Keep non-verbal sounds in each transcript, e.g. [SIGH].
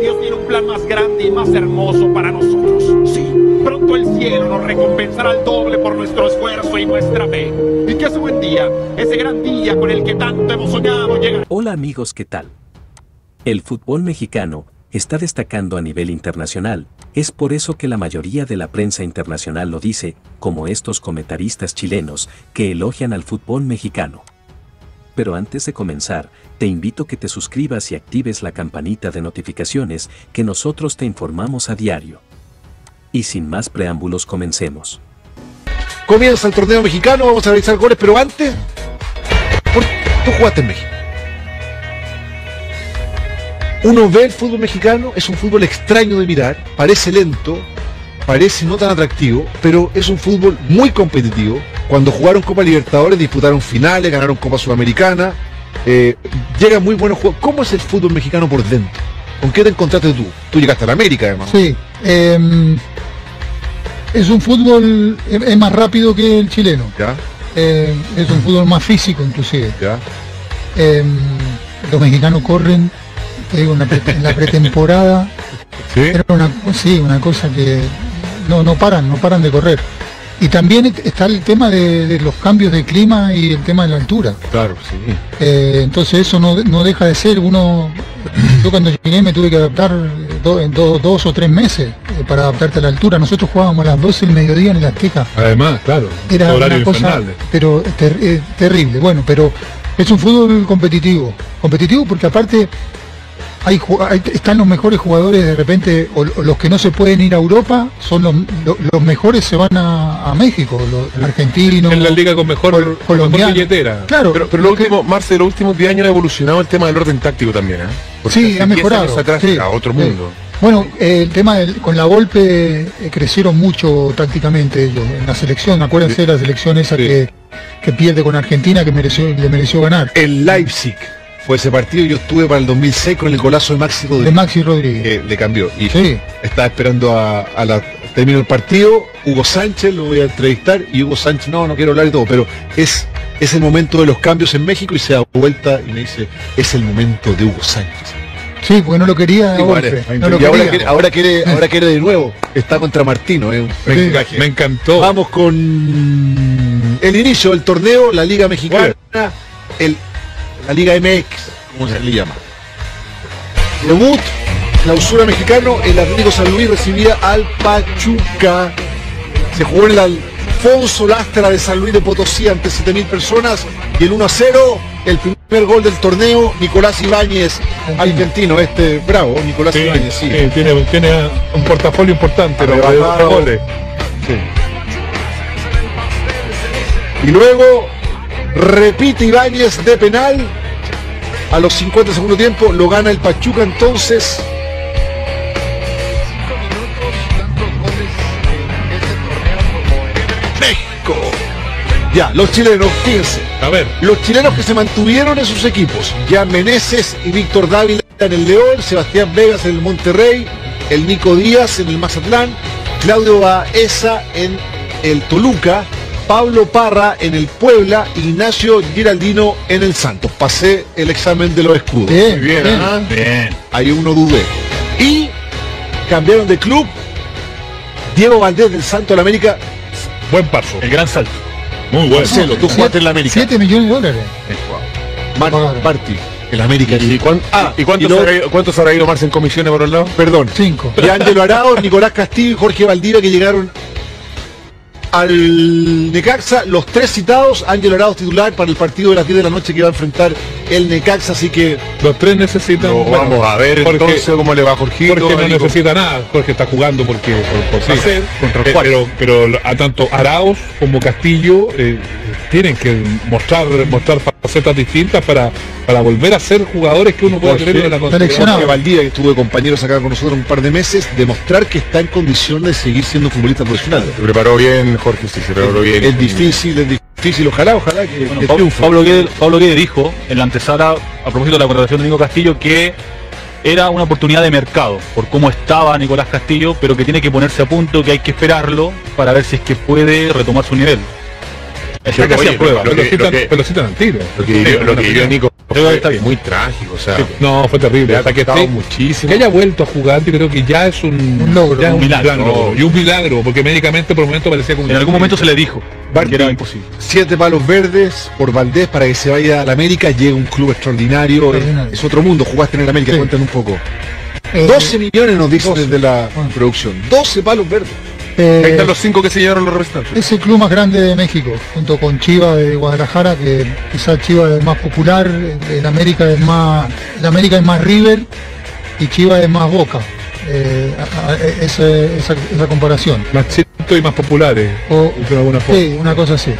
Dios tiene un plan más grande y más hermoso para nosotros. Sí, pronto el cielo nos recompensará al doble por nuestro esfuerzo y nuestra fe. Y que ese buen día, ese gran día con el que tanto hemos soñado, llega. Hola amigos, ¿qué tal? El fútbol mexicano está destacando a nivel internacional, es por eso que la mayoría de la prensa internacional lo dice, como estos comentaristas chilenos que elogian al fútbol mexicano. Pero antes de comenzar, te invito a que te suscribas y actives la campanita de notificaciones que nosotros te informamos a diario. Y sin más preámbulos comencemos. Comienza el torneo mexicano, vamos a realizar goles, pero antes, ¿por- tú jugaste en México. Uno ve el fútbol mexicano, es un fútbol extraño de mirar, parece lento, parece no tan atractivo, pero es un fútbol muy competitivo. Cuando jugaron Copa Libertadores, disputaron finales, ganaron Copa Sudamericana, eh, llegan muy buenos juegos. ¿Cómo es el fútbol mexicano por dentro? ¿Con qué te encontraste tú? Tú llegaste a la América, además. Sí. eh, es un fútbol, es es más rápido que el chileno. ¿Ya? eh, es un fútbol más físico inclusive. ¿Ya? Los mexicanos corren, te digo, en la, pre- en la pretemporada. [LAUGHS] ¿Sí? Era una, sí, una cosa que no, no paran, no paran de correr. Y también está el tema de, de los cambios de clima y el tema de la altura. Claro, sí. Eh, entonces eso no, no deja de ser uno. [CLEARS THROAT] Yo cuando llegué me tuve que adaptar do- en do- dos o tres meses eh, para adaptarte a la altura. Nosotros jugábamos a las 12 del mediodía en el Azteca. Además, claro, Era horario una cosa infernal. pero ter- eh, terrible. Bueno, pero es un fútbol competitivo. Competitivo porque aparte hay, están los mejores jugadores de repente, o, o los que no se pueden ir a Europa, son los, lo- los mejores se van a, a México, los argentinos. En la liga con mejor, col- con mejor billetera. Claro, Pero, pero lo último, Marce, los últimos 10 años ha evolucionado el tema del orden táctico también, ¿eh? Porque Sí, ha 10 mejorado. atrás sí, otro sí. mundo. Bueno, eh, el tema del, con la golpe eh, crecieron mucho tácticamente ellos en la selección. Acuérdense de la selección esa Sí. que, que pierde con Argentina que mereció, le mereció ganar. El Leipzig fue ese partido. Yo estuve para el 2006 con el golazo de Maxi De Rodríguez. Maxi Rodríguez. que le cambió. Y Sí. estaba esperando a, a la término del partido. Hugo Sánchez lo voy a entrevistar y Hugo Sánchez, no, no quiero hablar de todo, pero es, es el momento de los cambios en México y se da vuelta y me dice, es el momento de Hugo Sánchez. Sí, porque no lo quería de. No lo y ahora quería. quiere, ahora quiere, ahora quiere de nuevo. Está contra Martino, eh, me encantó. Vamos con el inicio del torneo, la Liga Mexicana, el, la Liga MX, como se le llama. Debut, clausura mexicano, el Atlético San Luis recibía al Pachuca. Se jugó en el Alfonso Lastra de San Luis de Potosí ante 7.000 personas y el 1 a 0, el primer gol del torneo, Nicolás Ibáñez, argentino, este bravo, Nicolás Sí, Ibáñez, sí. sí, tiene, tiene un portafolio importante, goles. Y luego repite Ibáñez de penal. A los 50 segundo tiempo lo gana el Pachuca entonces. México. Ya, los chilenos, fíjense. A ver, Los chilenos que se mantuvieron en sus equipos, ya Meneses y Víctor Dávila en el León, Sebastián Vegas en el Monterrey, el Nico Díaz en el Mazatlán, Claudio Baeza en el Toluca, Pablo Parra en el Puebla, Ignacio Giraldino en el Santos. Pasé el examen de los escudos. Bien, Muy bien, bien. ¿ah? bien. Ahí uno dudé. Y cambiaron de club. Diego Valdés del Santo de la América. Buen paso. El gran salto. Muy bueno. Marcelo, tú jugaste en la América. 7 millones de dólares. Mar-. Martí, en la América. ¿Y, cuán- Ah, ¿y cuánto, y luego- se habrá ido, cuánto se habrá ido Marce en comisiones por un lado? Perdón. 5. Y Ángelo Arao, Nicolás Castillo y Jorge Valdivia que llegaron al Necaxa, los tres citados, Ángelo Arao titular para el partido de las 10 de la noche que va a enfrentar el Necaxa, así que Los tres necesitan. Bueno, vamos a ver Jorge- entonces cómo le va a Jorgito. Jorge no necesita nada, Jorge está jugando porque por, por Sí, contra el Eh, pero, pero a tanto Araos como Castillo eh, tienen que mostrar mostrar facetas distintas para, para volver a ser jugadores que uno pueda tener en la seleccionado. Jorge Valdivia, que estuvo de compañeros acá con nosotros un par de meses, demostrar que está en condición de seguir siendo futbolista profesional. Se preparó bien, Jorge, sí, se preparó bien. Es difícil, es difícil, ojalá, ojalá que, Bueno, que Pablo, triunfe. Pablo Guede, Pablo Guede dijo en la antesala, a propósito de la contratación de Nico Castillo, que era una oportunidad de mercado por cómo estaba Nicolás Castillo, pero que tiene que ponerse a punto, que hay que esperarlo para ver si es que puede retomar su nivel. A prueba, pero que- lo que- citan al tiro. Lo que que Nico que fue está bien. muy trágico, o sea, No, fue terrible. le ha Hasta que, muchísimo. que haya vuelto a jugar, yo creo que ya es un, Un logro, un un milagro. Y un milagro, porque médicamente por el momento parecía como En algún momento se le dijo que era imposible. Siete palos verdes por Valdés para que se vaya a la América. Llega un club extraordinario. Es otro mundo. Jugaste en el América. Cuéntanos un poco. Eh, 12 millones nos dicen 12. desde la producción. 12 palos verdes. Eh, Ahí están los cinco que se llevaron los restantes. Es el club más grande de México, junto con Chivas de Guadalajara, que quizás Chivas es más popular, el América es más, el América es más River y Chivas es más Boca. Eh, a- a- esa, esa- esa comparación. más chitos y más populares. O- de alguna forma. sí, una cosa así.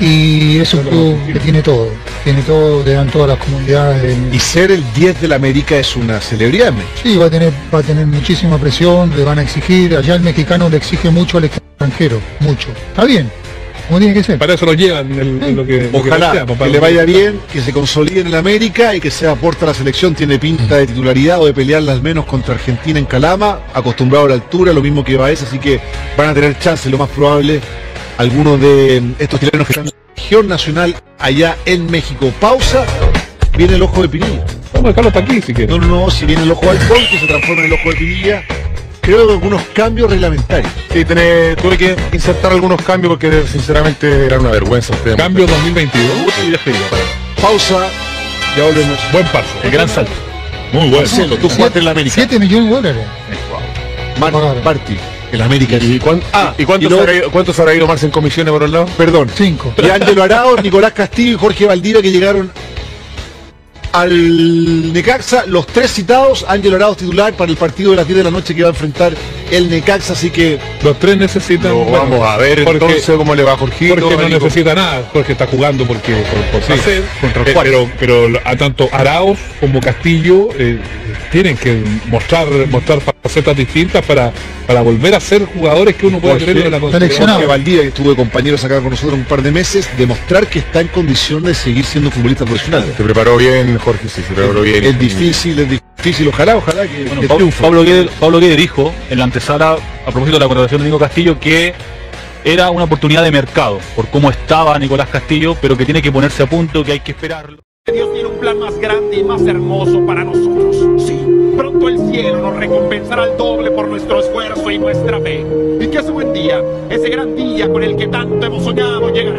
Y es un club que tiene todo, tiene todo, le dan todas las comunidades. Y ser el 10 de la América es una celebridad. Sí, va a tener, va a tener muchísima presión, le van a exigir, allá el mexicano le exige mucho al extranjero, mucho. Está bien, como tiene que ser. Para eso lo llevan lo que lo que Ojalá que le vaya bien, que se consolide en el América y que sea aporta a la selección. Tiene pinta de titularidad o de pelearla al menos contra Argentina en Calama, acostumbrado a la altura, lo mismo que Baez, así que van a tener chance, lo más probable, algunos de estos chilenos que están en la región nacional allá en México. Pausa, viene el ojo de Pinilla. Vamos a dejarlo hasta aquí si quieres. No, no, no, si viene el ojo de halcón, que se transforma en el ojo de Pinilla, creo que algunos cambios reglamentarios. Sí, tené- tuve que insertar algunos cambios porque sinceramente era una vergüenza. ustedes. Cambio 2022. Y despedida para Pausa, ya volvemos. Buen paso. el gran salto. Muy bueno. Marcelo, tú jugaste en la América. 7 millones de dólares. Mar- Pagaron. El América. ¿Y, cuán- Ah, ¿y cuánto, y luego- se habrá ido, cuánto se habrá ido Marce en comisiones por un lado? Perdón. 5. Y Ángelo Araos, Nicolás Castillo y Jorge Valdivia que llegaron al Necaxa, los tres citados, Ángelo Araos titular para el partido de las 10 de la noche que va a enfrentar el Necaxa, así que Los tres necesitan. Lo bueno, vamos a ver Jorge- entonces cómo le va a Jorgito. Jorge no necesita nada, Jorge está jugando porque por, por Sí, contra Eh, pero, pero a tanto Araos como Castillo eh, tienen que mostrar mostrar facetas distintas para, para volver a ser jugadores que uno pueda creer en la seleccionado. Valdivia, que estuvo de compañeros acá con nosotros un par de meses, demostrar que está en condición de seguir siendo futbolista profesional. Se preparó bien, Jorge, sí, se preparó bien. Es difícil, es difícil, ojalá, ojalá que, Bueno, que Pablo. Pablo Guede, Pablo Guede dijo en la antesala, a propósito de la contratación de Nico Castillo, que era una oportunidad de mercado por cómo estaba Nicolás Castillo, pero que tiene que ponerse a punto, que hay que esperarlo. Dios tiene un plan más grande y más hermoso para nosotros. Pronto el cielo nos recompensará al doble por nuestro esfuerzo y nuestra fe. Y que ese buen día, ese gran día con el que tanto hemos soñado, llegará.